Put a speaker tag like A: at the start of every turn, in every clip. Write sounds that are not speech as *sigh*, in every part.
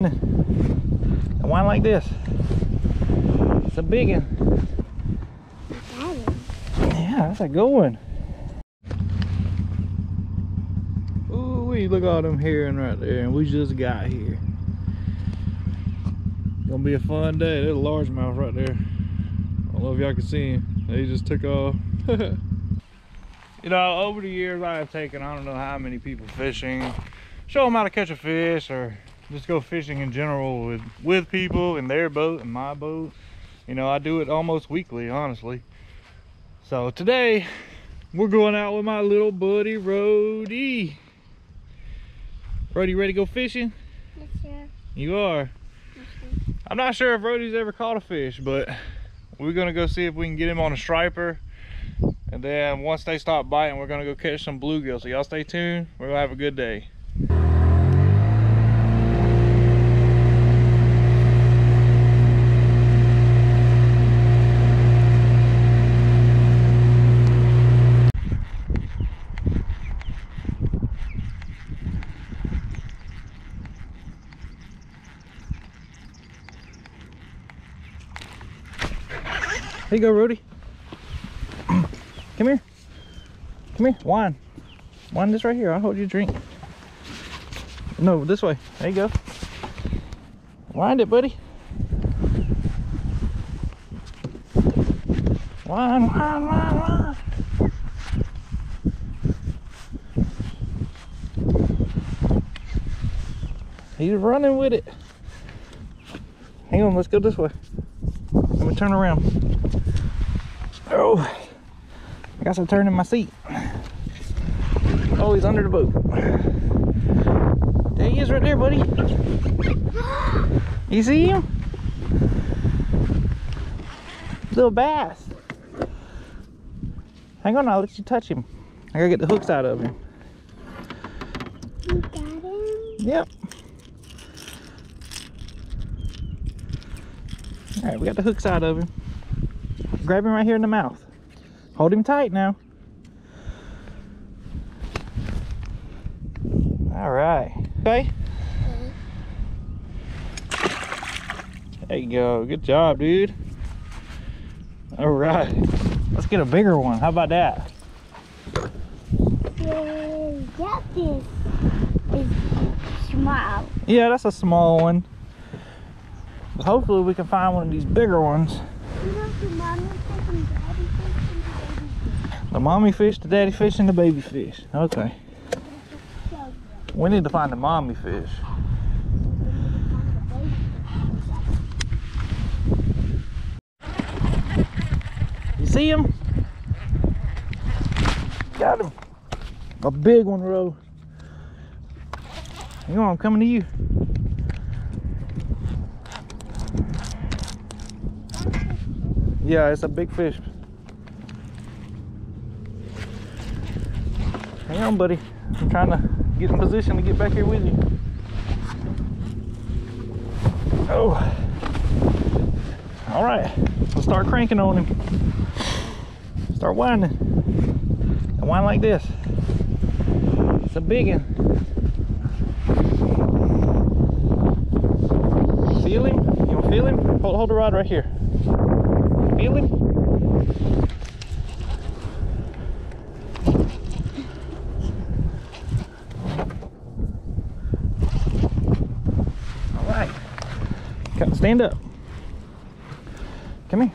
A: One like this. It's a big one. Yeah, that's a good one. Ooh, we look at all them heron right there, and we just got here. Gonna be a fun day. There's a largemouth right there. I don't know if y'all can see him. He just took off. *laughs* you know, over the years I have taken I don't know how many people fishing, show them how to catch a fish, or just go fishing in general with with people in their boat and my boat. You know, I do it almost weekly, honestly. So today we're going out with my little buddy Rody. Rody, ready to go fishing?
B: Yes, sir.
A: You are.
B: Yes, sir.
A: I'm not sure if Rody's ever caught a fish, but we're gonna go see if we can get him on a striper. And then once they stop biting, we're gonna go catch some bluegill. So y'all stay tuned. We're gonna have a good day. Here you go, Rudy. Come here. Come here. Wine. Wine this right here. I'll hold you a drink. No, this way. There you go. Wind it, buddy. Wine, wine, wine, wine. He's running with it. Hang on, let's go this way. Me turn around. Oh, I got some turn in my seat. Oh, he's under the boat. There he is right there, buddy. You see him? Little bass. Hang on, I'll let you touch him. I gotta get the hooks out of him.
B: You got him?
A: Yep. All right, we got the hooks out of him. Grab him right here in the mouth. Hold him tight now. All right. Okay. There you go. Good job, dude. All right. Let's get a bigger one. How about that?
B: Yay, that is, is small.
A: Yeah, that's a small one. Hopefully we can find one of these bigger ones.
B: The mommy fish, the
A: daddy fish, and the baby fish. Okay. We need to find the mommy fish. You see him? Got him. A big one, Ro. You know, I'm coming to you. Yeah, it's a big fish. Hang on, buddy. I'm trying to get in position to get back here with you. Oh. All right. Let's start cranking on him. Start winding. And wind like this. It's a big one. Feel him? You feel him? Hold, hold the rod right here. Feel him? All right. Come, stand up. Come here.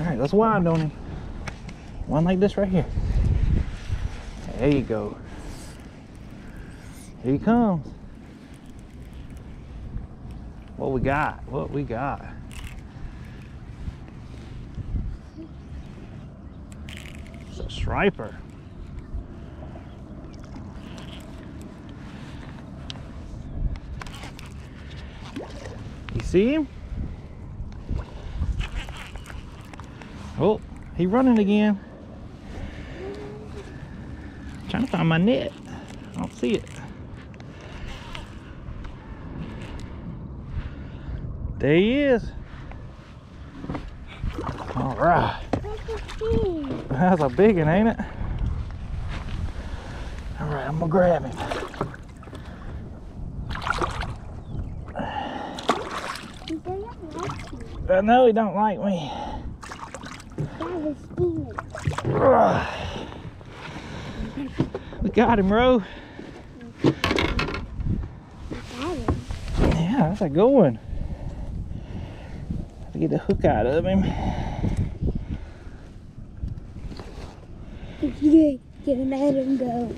A: All right, let's wind on him. One like this right here. There you go. Here he comes. What we got? What we got? It's a striper. You see him? Oh, he running again. Trying to find my net. I don't see it. There he is. All right. That's a big one, ain't it? All right, I'm gonna grab him.
B: Like
A: I know he don't like me. We got him, bro.
B: Got him.
A: Yeah, that's a good one. Get the hook out of him.
B: Yeah, don't let him go.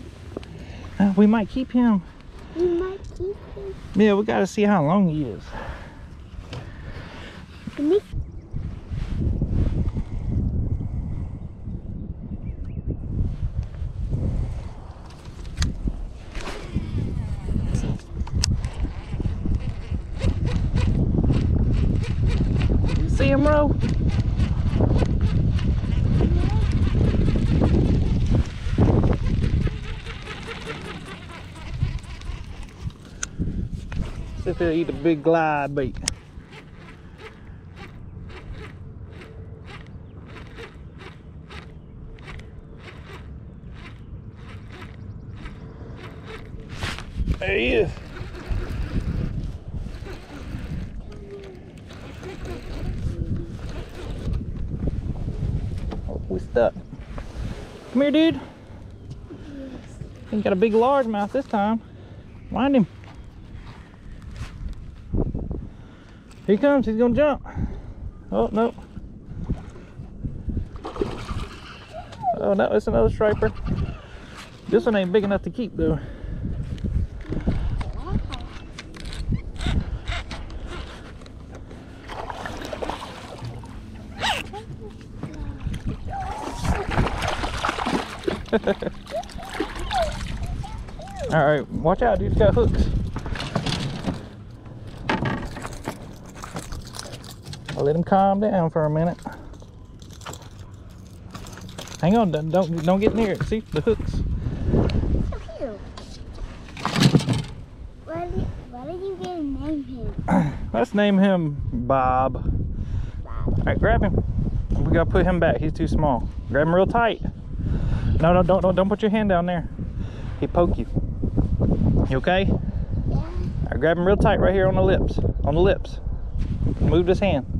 A: Uh, we might keep him.
B: We might keep him.
A: Yeah, we gotta see how long he is. You see him, bro? He'll eat a big glide bait. There he is. Oh, we stuck. Come here, dude. He got a big largemouth this time. Wind him. He comes. He's gonna jump. Oh no. Oh no, it's another striper. This one ain't big enough to keep though. *laughs* All right, watch out, dude's got hooks. I'll let him calm down for a minute. Hang on, don't don't, don't get near it. See the hooks.
B: Why did, why did you get name him? *clears throat*
A: Let's name him Bob. All right, grab him. We gotta put him back. He's too small. Grab him real tight. No, no, don't, don't, don't put your hand down there. He poke you. You okay?
B: Yeah.
A: All right, grab him real tight right here on the lips. On the lips. Move his hand.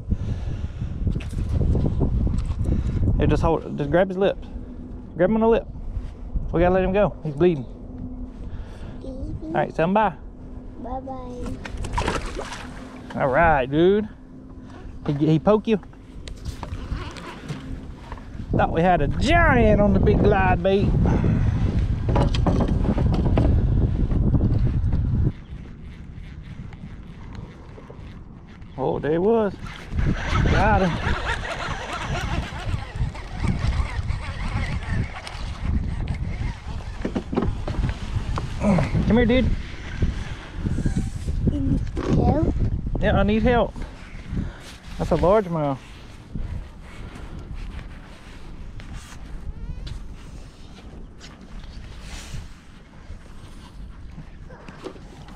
A: Here, just hold. Just grab his lips. Grab him on the lip. We gotta let him go. He's bleeding. All right, tell him bye.
B: Bye bye.
A: All right, dude. He, he poke you? Thought we had a giant on the big glide bait. Oh, there he was. Got him. Come here, dude.
B: Help.
A: Yeah, I need help. That's a largemouth.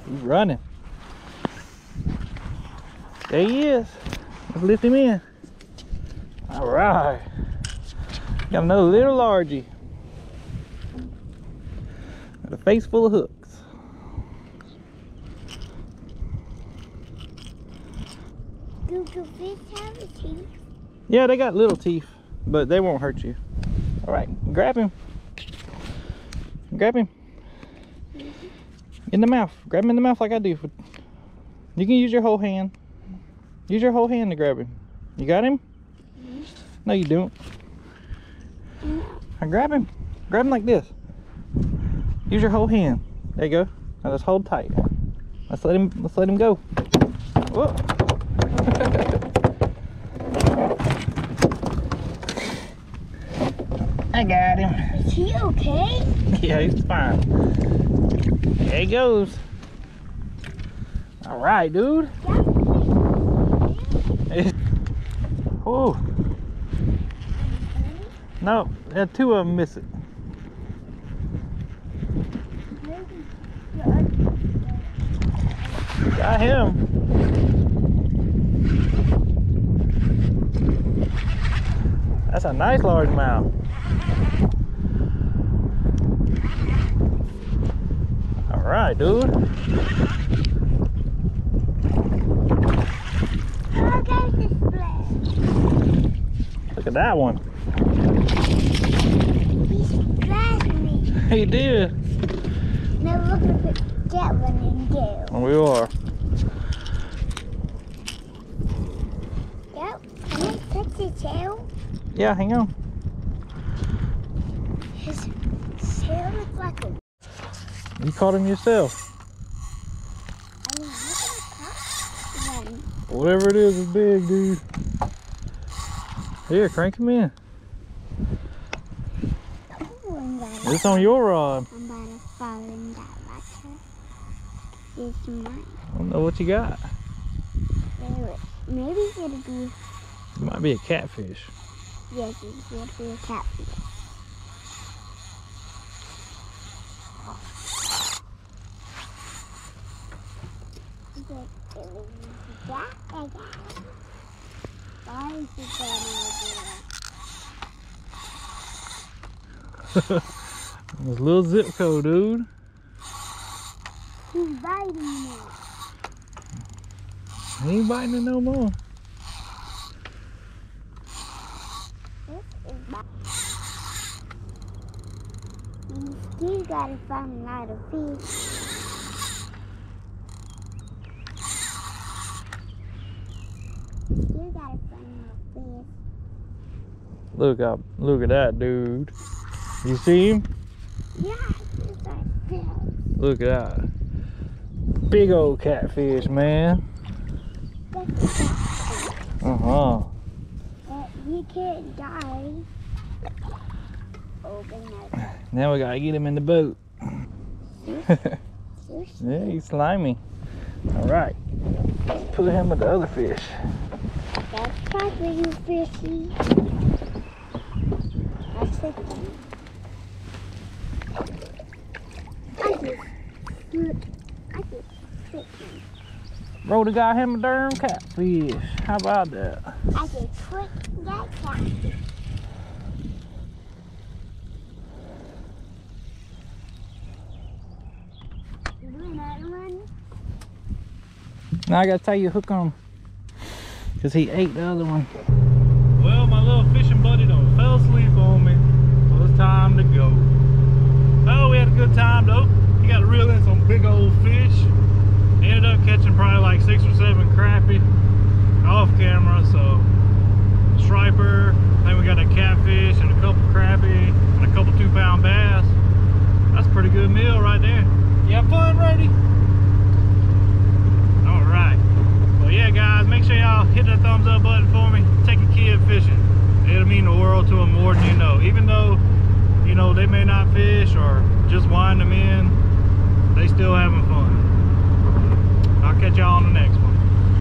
A: He's running. There he is. Let's lift him in. All right. Got another little largie. Got a face full of hooks.
B: Do fish have teeth?
A: Yeah, they got little teeth, but they won't hurt you. All right, grab him. Grab him. In the mouth. Grab him in the mouth like I do. You can use your whole hand. Use your whole hand to grab him. You got him? No, you don't. Now grab him. Grab him like this. Use your whole hand. There you go. Now just hold tight. Let's let him. Let's let him go. Whoa. I got him.
B: Is he okay?
A: Yeah, he's fine. There he goes. All right, dude. Oh. No, yeah, two of them miss it. Got him. That's a nice largemouth. All right, dude. Look at that one.
B: He, *laughs*
A: he did.
B: Now look at that one in jail.
A: We are.
B: Yep, can I touch the tail?
A: Yeah, hang on.
B: His tail looks like a.
A: You caught him yourself.
B: I mean, look at the top.
A: Whatever it is is big, dude. Here, crank him in.
B: Oh,
A: It's on your rod.
B: I'm gonna fall in that water. It's mine.
A: I don't know what you got.
B: Maybe it'll be.
A: It might be a catfish.
B: Yes, it'll be a catfish. Why is it going
A: This little zip code, dude.
B: He's biting me.
A: He ain't biting it no more.
B: This is my. You gotta find another fish. You gotta find another fish.
A: Look up. Look at that, dude. You see him?
B: Yeah.
A: Look at that. Big old catfish, man.
B: That's a catfish.
A: Uh-huh.
B: But he can't die.
A: Now we gotta get him in the boat. *laughs* Yeah, he's slimy. All right. Let's put him with the other fish.
B: That's for you, fishy. That's it. I just, I him.
A: Brody got him a darn catfish. How about that?
B: I just put that catfish. You do another one?
A: Now I gotta tie you a hook on him. Cause he ate the other one. Well, my little fishing buddy done fell asleep on me. So it's time to go. Oh, we had a good time though. He got to reel in some big old fish. Ended up catching probably like six or seven crappie off camera. So striper, I think we got a catfish and a couple crappie and a couple two pound bass. That's a pretty good meal right there. You have fun, Brady? All right. Well, yeah, guys, make sure y'all hit that thumbs up button for me. Take a kid fishing. It'll mean the world to them more than you know. Even though, you know, they may not fish or just wind them in, they still having fun. I'll catch y'all on the next one.